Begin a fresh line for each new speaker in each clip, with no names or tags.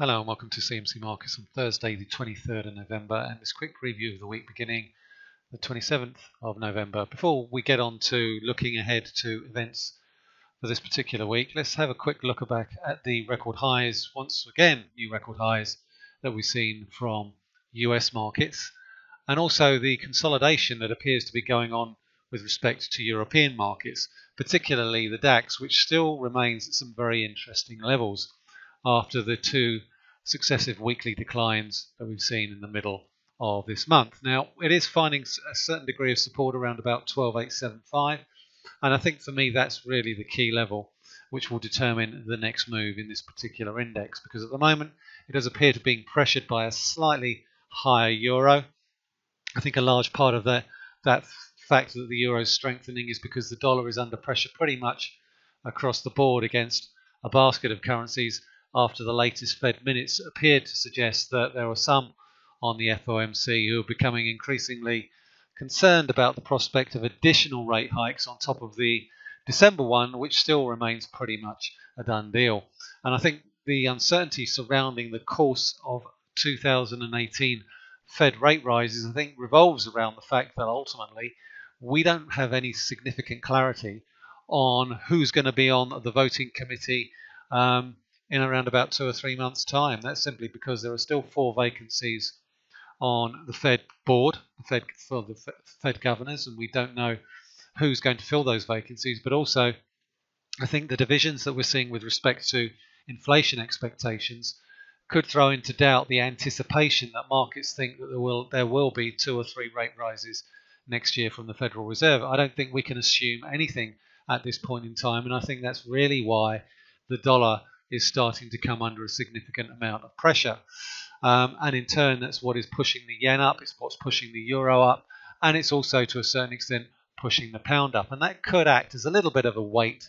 Hello and welcome to CMC Markets on Thursday, the 23rd of November, and this quick review of the week beginning the 27th of November. Before we get on to looking ahead to events for this particular week, let's have a quick look back at the record highs, once again, new record highs that we've seen from US markets, and also the consolidation that appears to be going on with respect to European markets, particularly the DAX, which still remains at some very interesting levels after the two successive weekly declines that we've seen in the middle of this month. Now, it is finding a certain degree of support around about 12875, and I think for me that's really the key level which will determine the next move in this particular index because at the moment it does appear to be being pressured by a slightly higher euro. I think a large part of that that fact that the euro is strengthening is because the dollar is under pressure pretty much across the board against a basket of currencies after the latest Fed minutes appeared to suggest that there were some on the FOMC who are becoming increasingly concerned about the prospect of additional rate hikes on top of the December one, which still remains pretty much a done deal. And I think the uncertainty surrounding the course of 2018 Fed rate rises, I think, revolves around the fact that ultimately we don't have any significant clarity on who's going to be on the voting committee um, in around about two or three months' time. That's simply because there are still four vacancies on the Fed board, the Fed for the Fed governors, and we don't know who's going to fill those vacancies. But also, I think the divisions that we're seeing with respect to inflation expectations could throw into doubt the anticipation that markets think that there will there will be two or three rate rises next year from the Federal Reserve. I don't think we can assume anything at this point in time, and I think that's really why the dollar is starting to come under a significant amount of pressure. Um, and in turn, that's what is pushing the yen up, it's what's pushing the euro up, and it's also to a certain extent pushing the pound up. And that could act as a little bit of a weight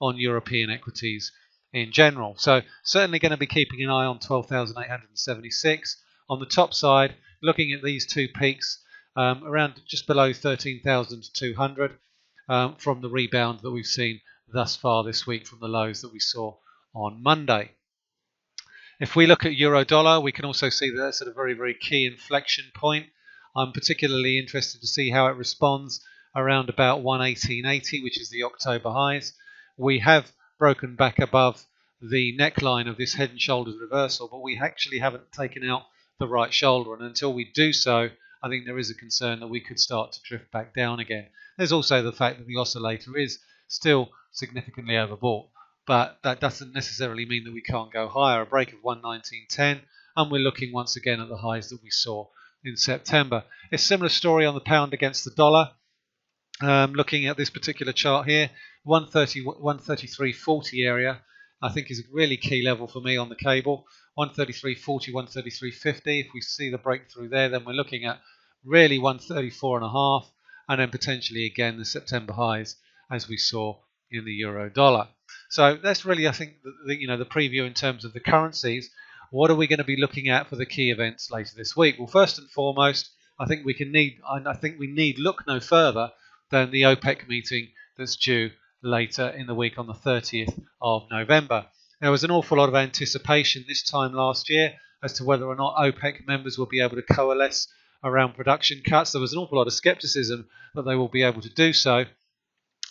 on European equities in general. So, certainly going to be keeping an eye on 12,876. On the top side, looking at these two peaks um, around just below 13,200 um, from the rebound that we've seen thus far this week from the lows that we saw on Monday. If we look at euro dollar, we can also see that that's at a very, very key inflection point. I'm particularly interested to see how it responds around about 118.80, which is the October highs. We have broken back above the neckline of this head and shoulders reversal, but we actually haven't taken out the right shoulder. And until we do so, I think there is a concern that we could start to drift back down again. There's also the fact that the oscillator is still significantly overbought but that doesn't necessarily mean that we can't go higher. A break of 119.10, and we're looking once again at the highs that we saw in September. A similar story on the pound against the dollar. Um, looking at this particular chart here, 130, 133.40 area, I think is a really key level for me on the cable. 133.40, 133.50. If we see the breakthrough there, then we're looking at really 134.5, and then potentially again the September highs as we saw in the euro dollar. So that's really, I think, the, you know, the preview in terms of the currencies. What are we going to be looking at for the key events later this week? Well, first and foremost, I think we can need, I think we need look no further than the OPEC meeting that's due later in the week on the 30th of November. There was an awful lot of anticipation this time last year as to whether or not OPEC members will be able to coalesce around production cuts. There was an awful lot of skepticism that they will be able to do so.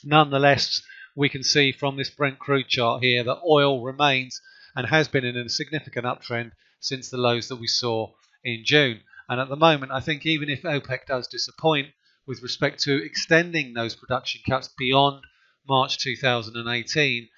Nonetheless, we can see from this Brent crude chart here that oil remains and has been in a significant uptrend since the lows that we saw in June. And at the moment, I think even if OPEC does disappoint with respect to extending those production cuts beyond March 2018,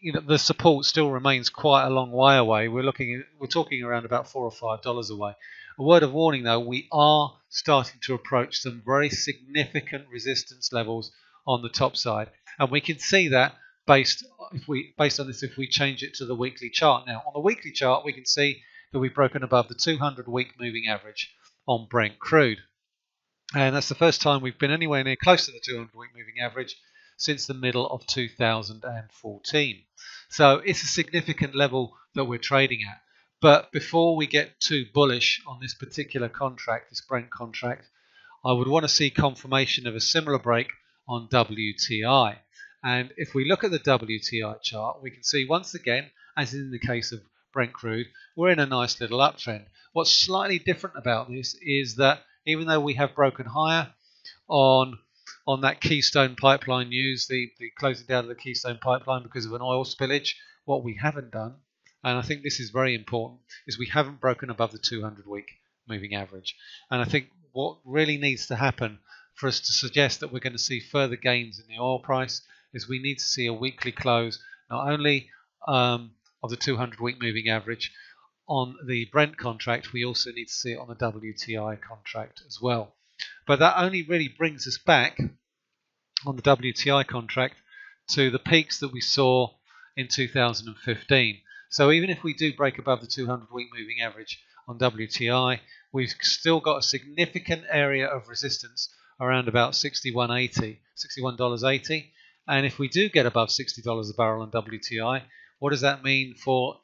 you know, the support still remains quite a long way away. We're looking, we're talking around about four or five dollars away. A word of warning, though, we are starting to approach some very significant resistance levels on the top side and we can see that based if we based on this if we change it to the weekly chart. Now on the weekly chart we can see that we've broken above the 200 week moving average on Brent crude. And that's the first time we've been anywhere near close to the 200 week moving average since the middle of 2014 so it's a significant level that we're trading at. But before we get too bullish on this particular contract this Brent contract I would want to see confirmation of a similar break on WTI and if we look at the WTI chart, we can see once again, as in the case of Brent crude, we're in a nice little uptrend. What's slightly different about this is that even though we have broken higher on on that Keystone pipeline news, the, the closing down of the Keystone pipeline because of an oil spillage, what we haven't done, and I think this is very important, is we haven't broken above the 200 week moving average. And I think what really needs to happen for us to suggest that we're going to see further gains in the oil price is we need to see a weekly close not only um, of the 200 week moving average on the Brent contract, we also need to see it on the WTI contract as well. But that only really brings us back on the WTI contract to the peaks that we saw in 2015. So even if we do break above the 200 week moving average on WTI, we've still got a significant area of resistance around about 61.80, $61.80. And if we do get above $60 a barrel on WTI, what does that mean for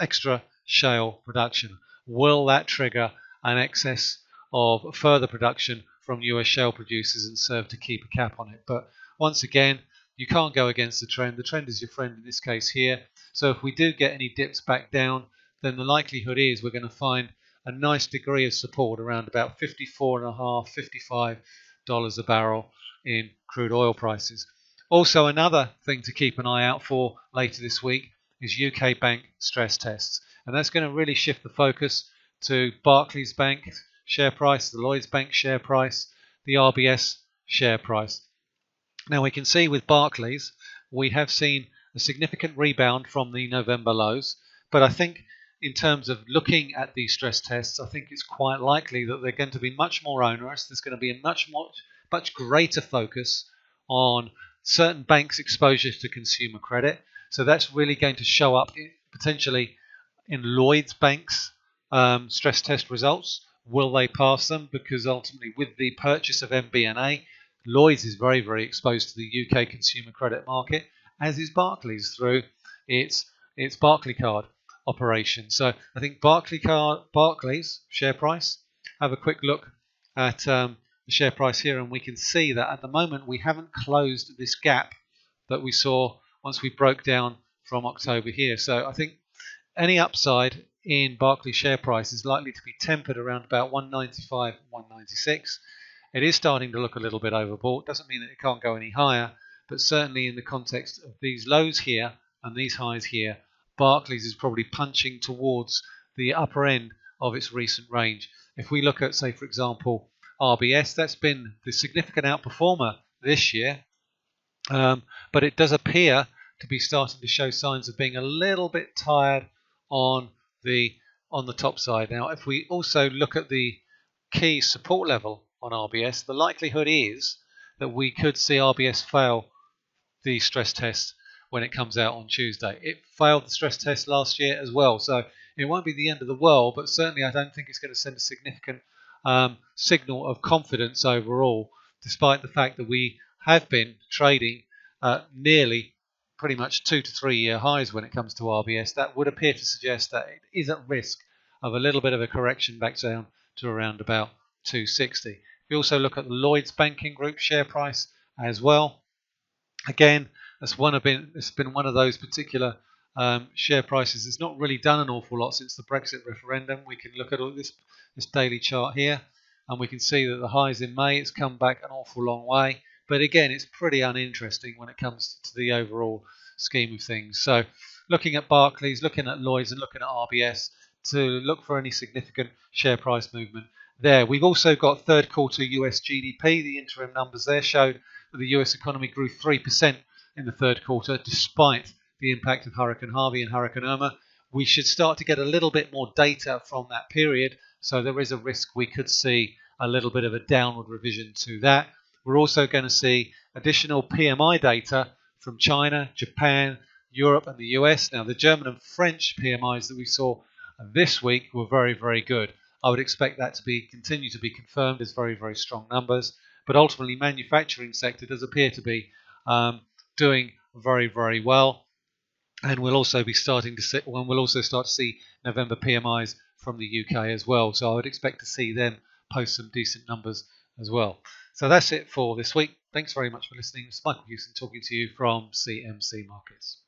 extra shale production? Will that trigger an excess of further production from US shale producers and serve to keep a cap on it? But once again, you can't go against the trend. The trend is your friend in this case here. So if we do get any dips back down, then the likelihood is we're going to find a nice degree of support around about 54 and a half, 55 dollars a barrel in crude oil prices. Also, another thing to keep an eye out for later this week is UK bank stress tests, and that's going to really shift the focus to Barclays Bank share price, the Lloyds Bank share price, the RBS share price. Now we can see with Barclays, we have seen a significant rebound from the November lows, but I think in terms of looking at these stress tests, I think it's quite likely that they're going to be much more onerous. There's going to be a much more, much greater focus on certain banks' exposure to consumer credit. So that's really going to show up potentially in Lloyd's Bank's um, stress test results. Will they pass them? Because ultimately, with the purchase of MBNA, Lloyd's is very, very exposed to the UK consumer credit market, as is Barclays through its its Barclaycard operation. So I think Barclays share price. Have a quick look at um, the share price here, and we can see that at the moment we haven't closed this gap that we saw once we broke down from October here. So I think any upside in Barclays share price is likely to be tempered around about 195, 196. It is starting to look a little bit overbought. Doesn't mean that it can't go any higher, but certainly in the context of these lows here and these highs here, Barclays is probably punching towards the upper end of its recent range. If we look at, say, for example, RBS, that's been the significant outperformer this year, um, but it does appear to be starting to show signs of being a little bit tired on the on the top side. Now, if we also look at the key support level on RBS, the likelihood is that we could see RBS fail the stress test when it comes out on Tuesday. It failed the stress test last year as well, so it won't be the end of the world, but certainly I don't think it's going to send a significant um, signal of confidence overall, despite the fact that we have been trading uh, nearly pretty much two to three year highs when it comes to RBS, that would appear to suggest that it is at risk of a little bit of a correction back down to around about 260. We also look at the Lloyd's Banking Group share price as well. Again, that's one of been it's been one of those particular um, share prices. It's not really done an awful lot since the Brexit referendum. We can look at all this this daily chart here, and we can see that the highs in May it's come back an awful long way. But again, it's pretty uninteresting when it comes to the overall scheme of things. So, looking at Barclays, looking at Lloyd's, and looking at RBS to look for any significant share price movement there. We've also got third quarter US GDP. The interim numbers there showed that the US economy grew 3% in the third quarter, despite the impact of Hurricane Harvey and Hurricane Irma. We should start to get a little bit more data from that period, so there is a risk we could see a little bit of a downward revision to that. We're also going to see additional PMI data from China, Japan, Europe, and the US. Now, the German and French PMIs that we saw this week were very, very good. I would expect that to be continue to be confirmed as very, very strong numbers. But ultimately, manufacturing sector does appear to be um, doing very, very well. And we'll also be starting to see, well, we'll also start to see November PMIs from the UK as well. So I would expect to see them post some decent numbers as well. So that's it for this week. Thanks very much for listening. It's Michael Hewson talking to you from CMC Markets.